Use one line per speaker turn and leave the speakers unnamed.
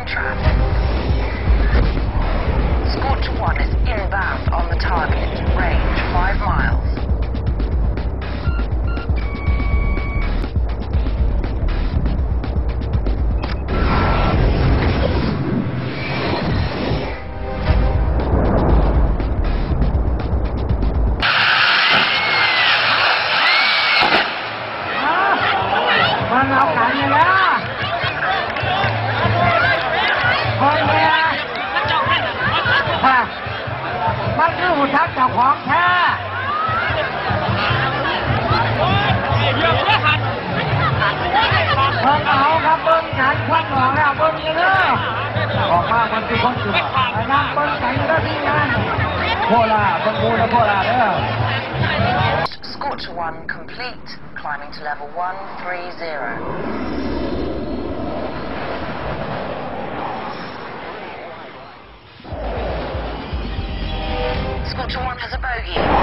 contract. Scorcher 1 is inbound on the target. Range 5 miles. Hãy subscribe cho kênh ของแท้
เยอะไม่หัน
เบิ่งเอาครับเบิ่งกันควันออกแล้วเบิ่งกันเด้อออกมามันคือคนสุดนั่งเบิ่งกันก็ที่นั่นโคราเบิ่งมูนะโคราเด้อ
Scorcher 1 complete. Climbing to level 130. Ultra One has a bogey.